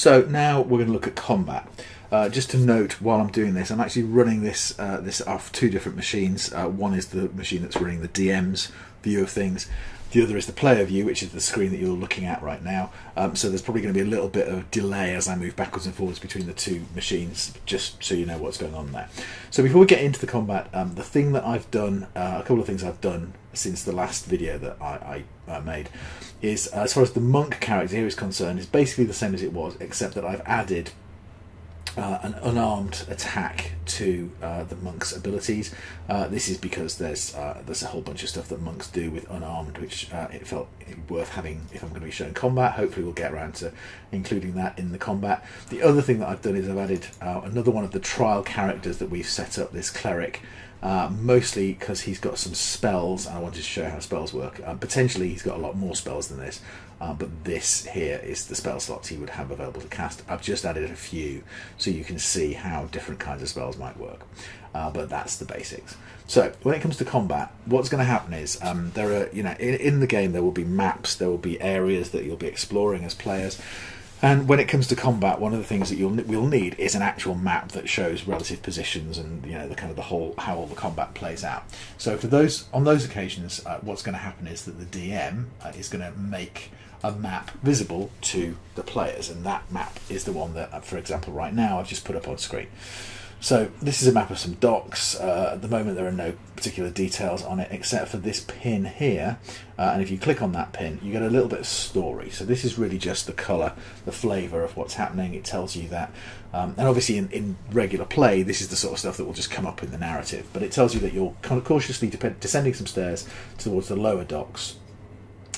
So now we're going to look at combat. Uh, just to note, while I'm doing this, I'm actually running this uh, this off two different machines. Uh, one is the machine that's running the DM's view of things. The other is the player view, which is the screen that you're looking at right now. Um, so there's probably going to be a little bit of delay as I move backwards and forwards between the two machines, just so you know what's going on there. So before we get into the combat, um, the thing that I've done, uh, a couple of things I've done since the last video that I, I uh, made, is uh, as far as the monk character here is concerned, is basically the same as it was, except that I've added uh, an unarmed attack to uh, the monk's abilities. Uh, this is because there's uh, there's a whole bunch of stuff that monks do with unarmed, which uh, it felt worth having if I'm going to be showing combat. Hopefully, we'll get around to including that in the combat. The other thing that I've done is I've added uh, another one of the trial characters that we've set up. This cleric. Uh, mostly because he's got some spells, and I wanted to show how spells work. Uh, potentially, he's got a lot more spells than this, uh, but this here is the spell slots he would have available to cast. I've just added a few so you can see how different kinds of spells might work, uh, but that's the basics. So, when it comes to combat, what's going to happen is um, there are, you know, in, in the game there will be maps, there will be areas that you'll be exploring as players. And when it comes to combat, one of the things that you'll we'll need is an actual map that shows relative positions and you know the kind of the whole how all the combat plays out. So for those on those occasions, uh, what's going to happen is that the DM uh, is going to make a map visible to the players, and that map is the one that, uh, for example, right now I've just put up on screen. So this is a map of some docks. Uh, at the moment, there are no particular details on it except for this pin here. Uh, and if you click on that pin, you get a little bit of story. So this is really just the colour, the flavour of what's happening. It tells you that. Um, and obviously, in, in, regular play, this is the sort of stuff that will just come up in the narrative. But it tells you that you're kind of cautiously descending some stairs towards the lower docks.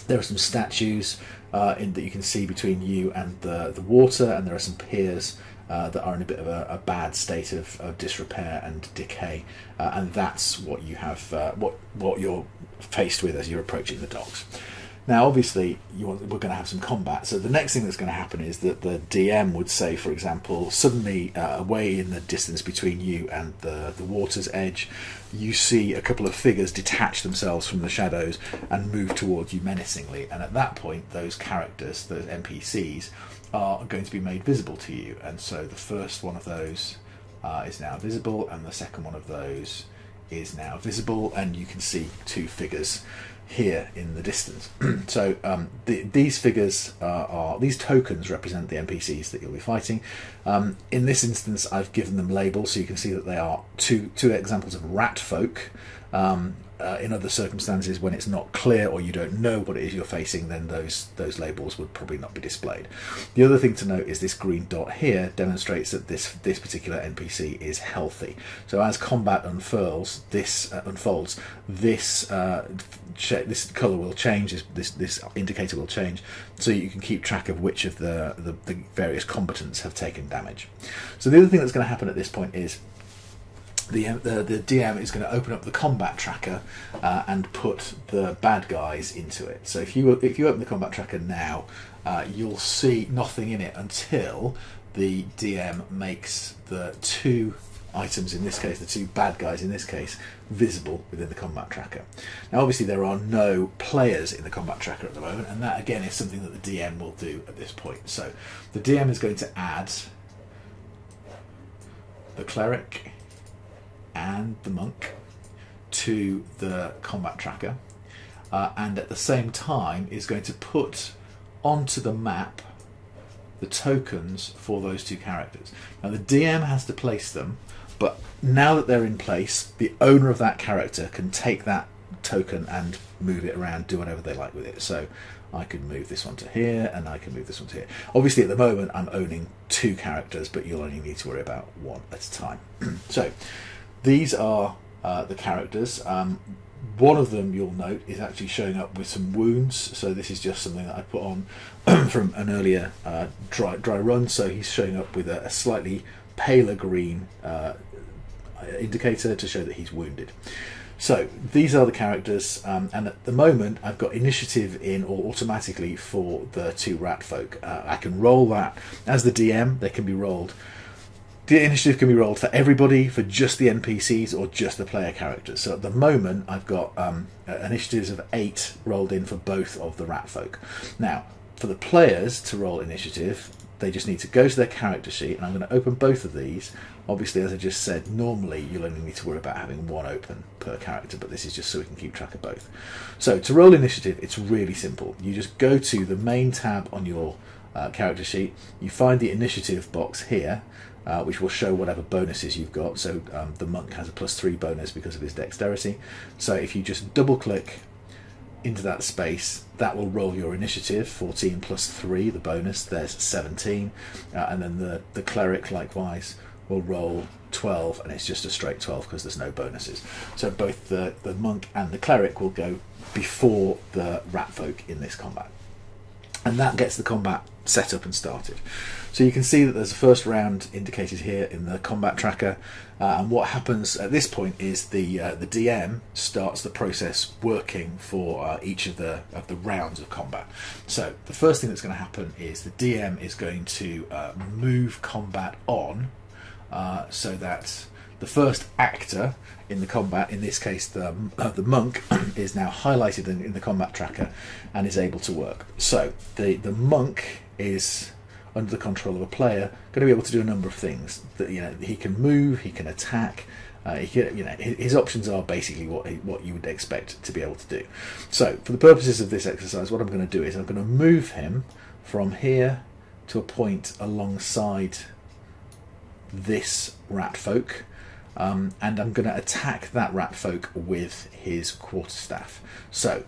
There are some statues uh, in, that you can see between you and the, the water, and there are some piers uh, that are in a bit of a, a bad state of, of, disrepair and decay, uh, and that's what you have, uh, what what you're faced with as you're approaching the docks. Now, obviously, want, we're going to have some combat. So the next thing that's going to happen is that the DM would say, for example, suddenly uh, away in the distance between you and the the water's edge, you see a couple of figures detach themselves from the shadows and move towards you menacingly. And at that point, those characters, those NPCs, are going to be made visible to you. And so the first one of those uh, is now visible, and the second one of those is now visible, and you can see two figures here in the distance. so um, the, these figures are, are, these tokens represent the NPCs that you'll be fighting. Um, in this instance, I've given them labels, so you can see that they are two two examples of rat folk. Um, uh, in other circumstances, when it's not clear or you don't know what it is you're facing, then those those labels would probably not be displayed. The other thing to note is this green dot here demonstrates that this this particular NPC is healthy. So as combat unfurls, this uh, unfolds, this uh, this color will change. This, this, indicator will change, so you can keep track of which of the, the the various combatants have taken damage. So the other thing that's going to happen at this point is the, the, the DM is going to open up the combat tracker uh, and put the bad guys into it. So if you if you open the combat tracker now, uh, you'll see nothing in it until the DM makes the two items in this case, the two bad guys in this case, visible within the combat tracker. Now, obviously, there are no players in the combat tracker at the moment, and that again is something that the DM will do at this point. So, the DM is going to add the cleric and the monk to the combat tracker, uh, and at the same time is going to put onto the map the tokens for those two characters. Now the DM has to place them, but now that they're in place, the owner of that character can take that token and move it around, do whatever they like with it. So I can move this one to here and I can move this one to here. Obviously, at the moment, I'm owning two characters, but you'll only need to worry about one at a time. so these are uh, the characters. Um, one of them, you'll note, is actually showing up with some wounds. So this is just something that I put on from an earlier uh, dry, dry run. So he's showing up with a, a slightly paler green uh, indicator to show that he's wounded. So these are the characters, um, and at the moment I've got initiative in or automatically for the two rat folk. Uh, I can roll that as the DM. They can be rolled the initiative can be rolled for everybody, for just the NPCs, or just the player characters. So at the moment, I've got um, initiatives of eight rolled in for both of the rat folk. Now, for the players to roll initiative, they just need to go to their character sheet, and I'm going to open both of these. Obviously, as I just said, normally you'll only need to worry about having one open per character, but this is just so we can keep track of both. So to roll initiative, it's really simple. You just go to the main tab on your uh, character sheet, you find the initiative box here, uh, which will show whatever bonuses you've got. So um, the monk has a plus three bonus because of his dexterity. So if you just double click into that space, that will roll your initiative 14 plus 3, the bonus, there's 17. Uh, and then the, the cleric likewise will roll 12, and it's just a straight 12 because there's no bonuses. So both the, the monk and the cleric will go before the rat folk in this combat. And that gets the combat set up and started. So you can see that there's a first round indicated here in the combat tracker, uh, and what happens at this point is the uh, the DM starts the process working for uh, each of the of the rounds of combat. So the first thing that's going to happen is the DM is going to uh, move combat on, uh, so that the first actor in the combat, in this case the uh, the monk, is now highlighted in, in the combat tracker and is able to work. So the the monk is under the control of a player, going to be able to do a number of things. That you know, he can move, he can attack. Uh, he can, you know, his, options are basically what he, what you would expect to be able to do. So, for the purposes of this exercise, what I'm going to do is I'm going to move him from here to a point alongside this rat folk, um, and I'm going to attack that rat folk with his quarterstaff. So,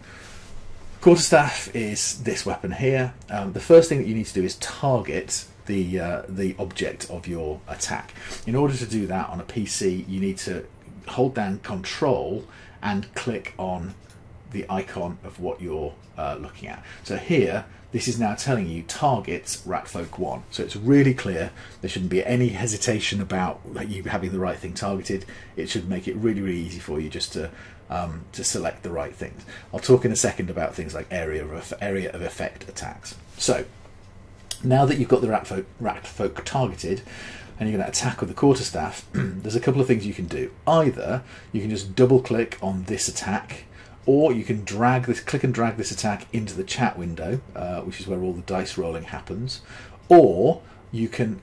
Quarterstaff is this weapon here. Um, the first thing that you need to do is target the uh, the object of your attack. In order to do that on a PC, you need to hold down Control and click on the icon of what you're uh, looking at. So here, this is now telling you targets Ratfolk 1. So it's really clear. There shouldn't be any hesitation about you having the right thing targeted. It should make it really, really easy for you just to um, to select the right things. I'll talk in a second about things like area of area of effect attacks. So now that you've got the rat folk, rat folk targeted and you're going to attack with the quarterstaff, there's a couple of things you can do. Either you can just double click on this attack, or you can drag this, click and drag this attack into the chat window, uh, which is where all the dice rolling happens, or you can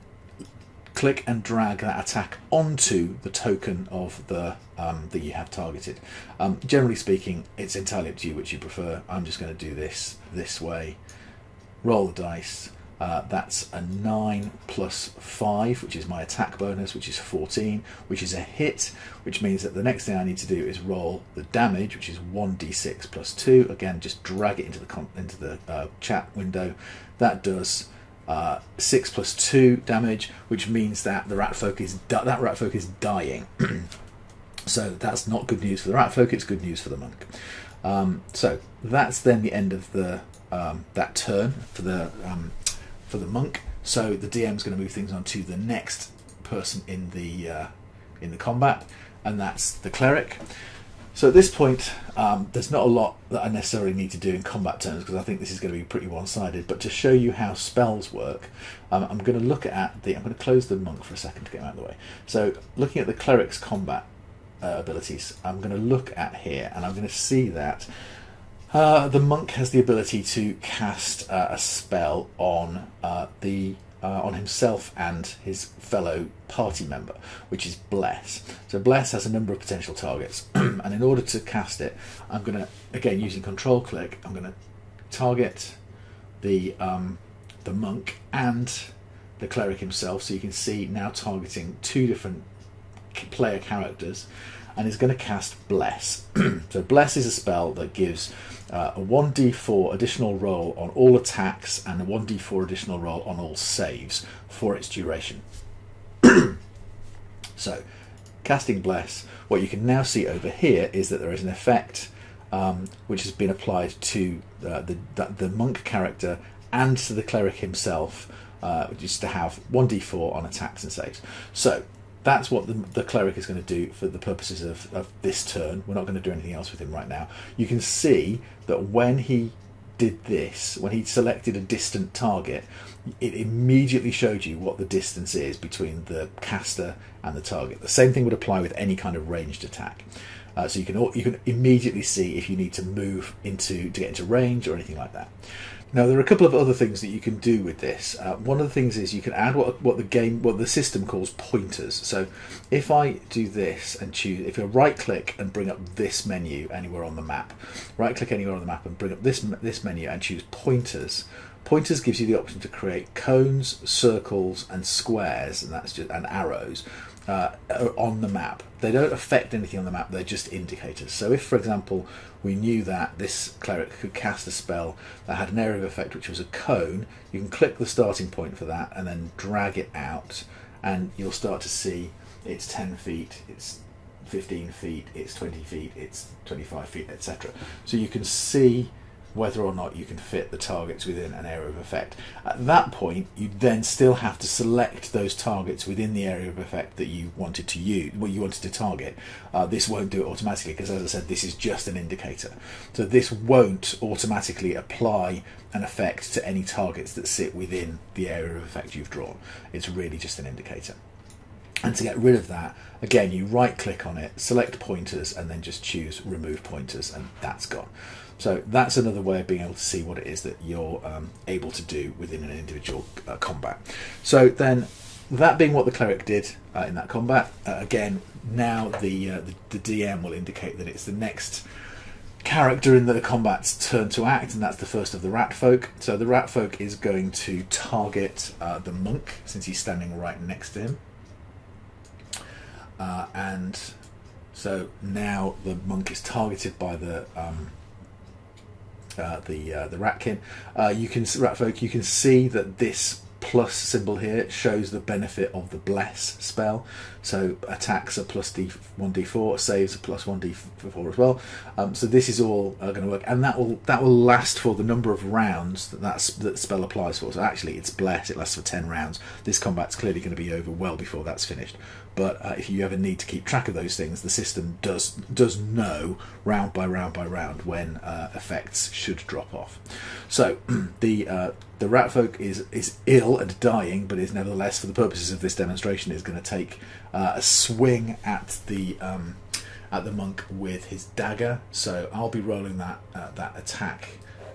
click and drag that attack onto the token of the um, that you have targeted. Um, generally speaking, it's entirely up to you which you prefer. I'm just going to do this this way. Roll the dice. Uh, that's a 9 plus 5, which is my attack bonus, which is 14, which is a hit, which means that the next thing I need to do is roll the damage, which is 1d6 plus 2. Again, just drag it into the, into the uh, chat window. That does uh, six plus two damage, which means that the rat folk is that rat folk is dying. so that's not good news for the rat folk. It's good news for the monk. Um, so that's then the end of the um, that turn for the um, for the monk. So the DM is going to move things on to the next person in the uh, in the combat, and that's the cleric. So at this point, um, there's not a lot that I necessarily need to do in combat terms because I think this is going to be pretty one-sided. But to show you how spells work, um, I'm going to look at the. I'm going to close the monk for a second to get him out of the way. So looking at the cleric's combat uh, abilities, I'm going to look at here, and I'm going to see that uh, the monk has the ability to cast uh, a spell on uh, the uh, on himself and his fellow party member, which is Bless. So Bless has a number of potential targets, and in order to cast it, I'm going to again using Control click, I'm going to target the um, the monk and the cleric himself. So you can see now targeting two different player characters, and is going to cast Bless. so Bless is a spell that gives uh, a 1d4 additional roll on all attacks and a 1d4 additional roll on all saves for its duration. so, casting Bless, what you can now see over here is that there is an effect um, which has been applied to uh, the, the monk character and to the cleric himself, uh, which is to have 1d4 on attacks and saves. So, that's what the, the, cleric is going to do for the purposes of, of this turn. We're not going to do anything else with him right now. You can see that when he did this, when he selected a distant target, it immediately showed you what the distance is between the caster and the target. The same thing would apply with any kind of ranged attack. Uh, so you can you can immediately see if you need to move into to get into range or anything like that. Now there are a couple of other things that you can do with this. Uh, one of the things is you can add what what the game what the system calls pointers. So if I do this and choose, if you right click and bring up this menu anywhere on the map, right click anywhere on the map and bring up this this menu and choose pointers. Pointers gives you the option to create cones, circles, and squares, and that's just and arrows uh, on the map. They don't affect anything on the map, they're just indicators. So, if, for example, we knew that this cleric could cast a spell that had an area of effect which was a cone, you can click the starting point for that and then drag it out, and you'll start to see it's 10 feet, it's 15 feet, it's 20 feet, it's 25 feet, etc. So, you can see whether or not you can fit the targets within an area of effect. At that point, you then still have to select those targets within the area of effect that you wanted to use, what you wanted to target. Uh, this won't do it automatically because, as I said, this is just an indicator. So this won't automatically apply an effect to any targets that sit within the area of effect you've drawn. It's really just an indicator. And to get rid of that, again, you right click on it, select pointers, and then just choose remove pointers, and that's gone. So that's another way of being able to see what it is that you're um, able to do within an individual uh, combat. So then, that being what the cleric did uh, in that combat, uh, again, now the, uh, the, the DM will indicate that it's the next character in the combat's turn to act, and that's the first of the rat folk. So the rat folk is going to target uh, the monk since he's standing right next to him, uh, and so now the monk is targeted by the um, uh, the uh, the ratkin. Uh, you can ratfolk. You can see that this plus symbol here shows the benefit of the bless spell. So attacks are plus d one d4, saves are plus one d4 as well. Um, so this is all uh, going to work, and that will that will last for the number of rounds that that, that spell applies for. So actually, it's bless. It lasts for ten rounds. This combat's clearly going to be over well before that's finished. But uh, if you ever need to keep track of those things, the system does does know round by round by round when uh, effects should drop off. So the uh, the rat folk is is ill and dying, but is nevertheless, for the purposes of this demonstration, is going to take uh, a swing at the um, at the monk with his dagger. So I'll be rolling that uh, that attack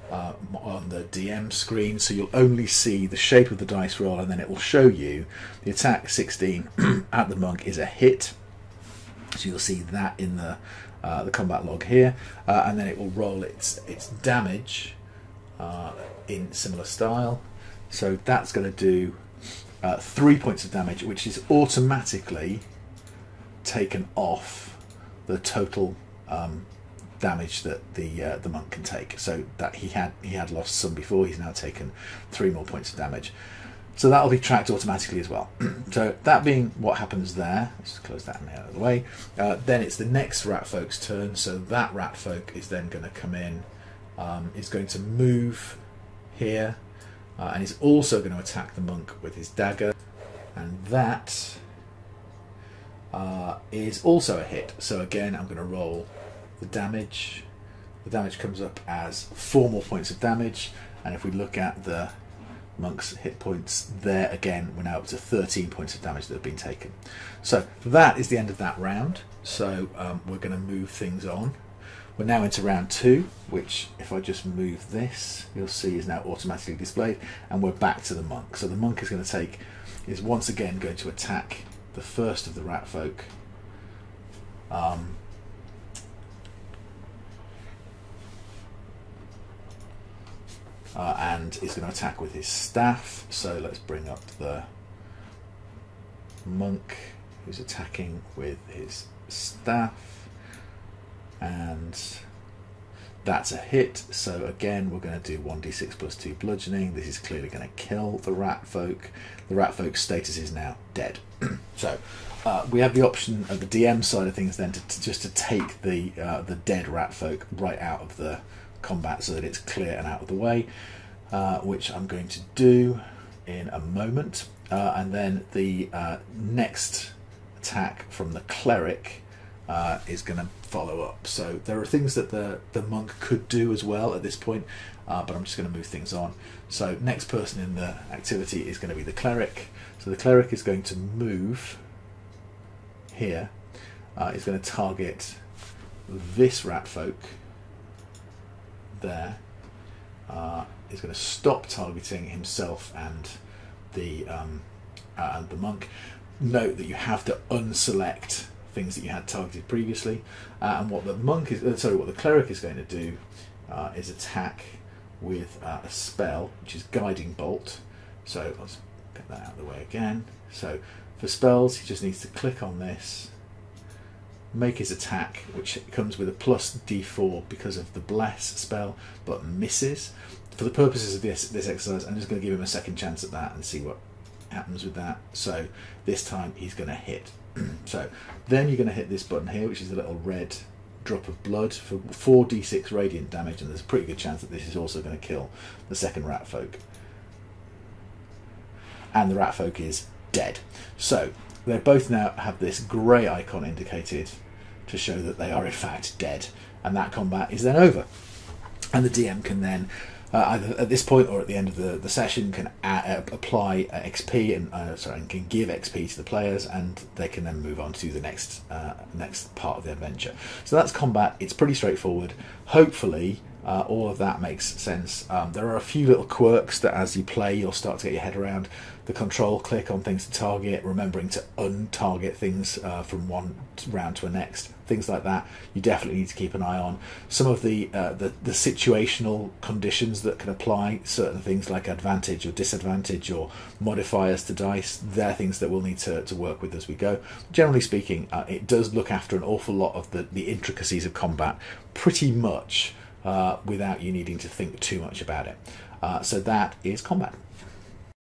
uh, on the DM screen, so you'll only see the shape of the dice roll, and then it will show you the attack 16 at the monk is a hit. So you'll see that in the uh, the combat log here, uh, and then it will roll its its damage uh, in similar style. So that's going to do uh, three points of damage, which is automatically taken off the total um, damage that the uh, the monk can take. So that he had he had lost some before, he's now taken three more points of damage. So that'll be tracked automatically as well. so that being what happens there, let's close that out of the way. Uh, then it's the next rat folk's turn. So that rat folk is then going to come in, um, is going to move here, uh, and he's also going to attack the monk with his dagger, and that uh, is also a hit. So again, I'm going to roll the damage. The damage comes up as four more points of damage, and if we look at the monk's hit points there again, we're now up to 13 points of damage that have been taken. So that is the end of that round. So um, we're going to move things on. We're now into round two, which if I just move this, you'll see is now automatically displayed, and we're back to the monk. So the monk is going to take, is once again going to attack the first of the rat folk. Um, uh, and is going to attack with his staff. So let's bring up the monk who's attacking with his staff, and that's a hit. So again, we're going to do 1d6 plus 2 bludgeoning. This is clearly going to kill the rat folk. The rat folk's status is now dead. so uh, we have the option of the DM side of things then to, to just to take the uh, the dead rat folk right out of the combat so that it's clear and out of the way, uh, which I'm going to do in a moment. Uh, and then the uh, next attack from the cleric uh, is going to follow up. So there are things that the, the monk could do as well at this point, uh, but I'm just going to move things on. So next person in the activity is going to be the cleric. So the cleric is going to move here. Uh, is going to target this rat folk there. Uh, is going to stop targeting himself and the um, uh, and the monk. Note that you have to unselect things that you had targeted previously, uh, and what the monk is uh, sorry, what the cleric is going to do uh, is attack with uh, a spell which is guiding bolt. So let's get that out of the way again. So for spells, he just needs to click on this make his attack, which comes with a plus d4 because of the bless spell, but misses. For the purposes of this this exercise, I'm just going to give him a second chance at that and see what happens with that. So this time he's going to hit. so then you're going to hit this button here, which is a little red drop of blood for 4d6 radiant damage, and there's a pretty good chance that this is also going to kill the second rat folk. And the rat folk is dead. So they both now have this grey icon indicated to show that they are in fact dead, and that combat is then over. And the DM can then, uh, either at this point or at the end of the, the session, can uh, apply XP and uh, sorry, and can give XP to the players, and they can then move on to the next uh, next part of the adventure. So that's combat. It's pretty straightforward. Hopefully, uh, all of that makes sense. Um, there are a few little quirks that as you play, you'll start to get your head around. The control click on things to target, remembering to untarget things uh, from one round to the next, things like that. You definitely need to keep an eye on. Some of the, uh, the the situational conditions that can apply, certain things like advantage or disadvantage or modifiers to dice, they're things that we'll need to, to work with as we go. Generally speaking, uh, it does look after an awful lot of the, the intricacies of combat, pretty much uh, without you needing to think too much about it. Uh, so that is combat.